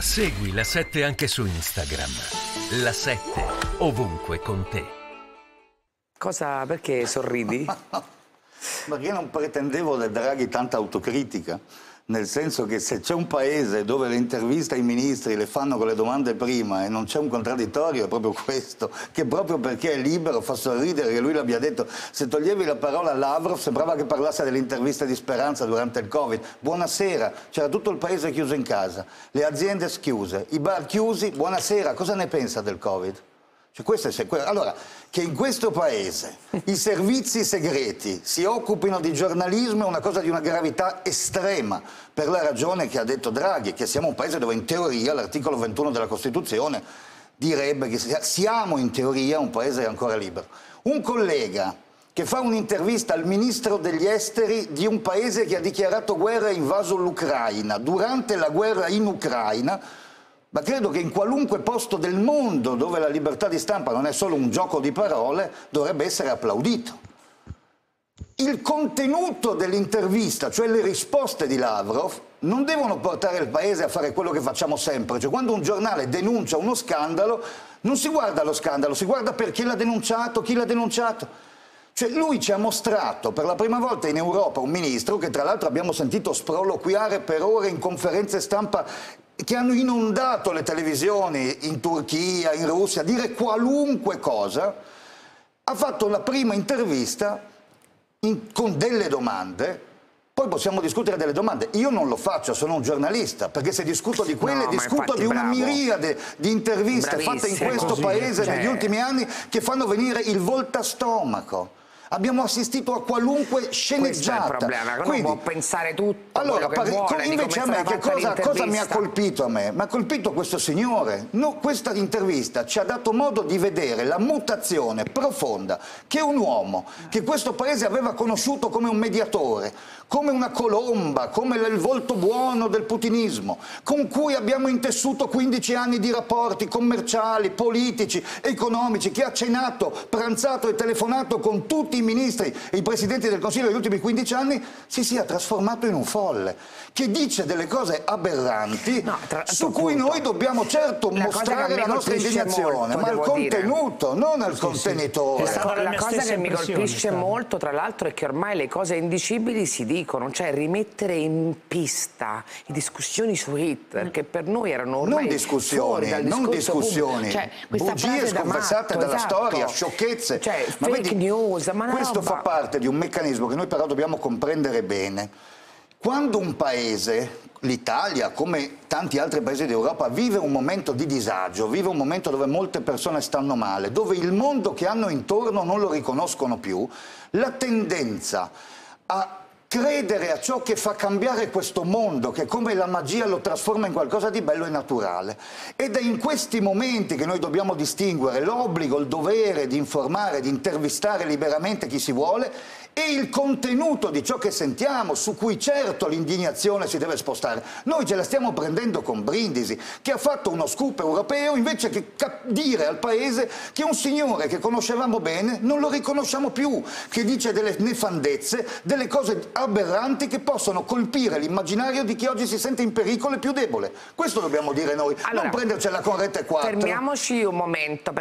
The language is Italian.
Segui la 7 anche su Instagram. La 7 ovunque con te. Cosa, perché sorridi? Perché io non pretendevo da Draghi tanta autocritica, nel senso che se c'è un paese dove le interviste ai ministri le fanno con le domande prima e non c'è un contraddittorio è proprio questo, che proprio perché è libero fa sorridere che lui l'abbia detto, se toglievi la parola a Lavrov sembrava che parlasse delle interviste di speranza durante il Covid. Buonasera, c'era tutto il paese chiuso in casa, le aziende chiuse, i bar chiusi, buonasera, cosa ne pensa del Covid? Cioè, allora, che in questo paese i servizi segreti si occupino di giornalismo è una cosa di una gravità estrema, per la ragione che ha detto Draghi, che siamo un paese dove in teoria l'articolo 21 della Costituzione direbbe che siamo in teoria un paese ancora libero. Un collega che fa un'intervista al ministro degli esteri di un paese che ha dichiarato guerra e invaso l'Ucraina, durante la guerra in Ucraina, ma credo che in qualunque posto del mondo dove la libertà di stampa non è solo un gioco di parole, dovrebbe essere applaudito. Il contenuto dell'intervista, cioè le risposte di Lavrov, non devono portare il Paese a fare quello che facciamo sempre. Cioè, quando un giornale denuncia uno scandalo, non si guarda lo scandalo, si guarda perché l'ha denunciato, chi l'ha denunciato. Cioè lui ci ha mostrato per la prima volta in Europa un ministro che tra l'altro abbiamo sentito sproloquiare per ore in conferenze stampa che hanno inondato le televisioni in Turchia, in Russia, dire qualunque cosa, ha fatto la prima intervista in, con delle domande poi possiamo discutere delle domande. Io non lo faccio, sono un giornalista, perché se discuto di quelle, no, discuto di una bravo. miriade di interviste Bravissimo. fatte in questo così, paese cioè... negli ultimi anni che fanno venire il voltastomaco abbiamo assistito a qualunque sceneggiata. Questo è il problema, Quindi, può pensare tutto allora, che vuole, invece a me che cosa, cosa, mi ha colpito a me? Mi ha colpito questo signore. No, questa intervista ci ha dato modo di vedere la mutazione profonda che un uomo che questo paese aveva conosciuto come un mediatore, come una colomba, come il volto buono del putinismo, con cui abbiamo intessuto 15 anni di rapporti commerciali, politici, economici, che ha cenato, pranzato e telefonato con tutti i ministri e i presidenti del Consiglio degli ultimi 15 anni, si sia trasformato in un folle, che dice delle cose aberranti no, su cui punto. noi dobbiamo certo la mostrare la nostra indignazione, molto, ma al contenuto, dire. non al sì, contenitore. Sì. La, la cosa che mi colpisce molto, tra l'altro, è che ormai le cose indicibili si dicono cioè rimettere in pista le discussioni su Hitler, che per noi erano ormai non discussioni, non discussioni, cioè, bugie sconfessate dalla esatto. storia, sciocchezze. Cioè, ma fake vedi, news, ma questo roba. fa parte di un meccanismo che noi però dobbiamo comprendere bene. Quando un paese, l'Italia, come tanti altri paesi d'Europa, vive un momento di disagio, vive un momento dove molte persone stanno male, dove il mondo che hanno intorno non lo riconoscono più, la tendenza a credere a ciò che fa cambiare questo mondo, che come la magia lo trasforma in qualcosa di bello e naturale. Ed è in questi momenti che noi dobbiamo distinguere l'obbligo, il dovere di informare, di intervistare liberamente chi si vuole e il contenuto di ciò che sentiamo, su cui certo l'indignazione si deve spostare. Noi ce la stiamo prendendo con Brindisi, che ha fatto uno scoop europeo invece che dire al Paese che un signore che conoscevamo bene non lo riconosciamo più, che dice delle nefandezze, delle cose aberranti che possono colpire l'immaginario di chi oggi si sente in pericolo e più debole. Questo dobbiamo dire noi, allora, non prendercela con rete 4. Fermiamoci un momento.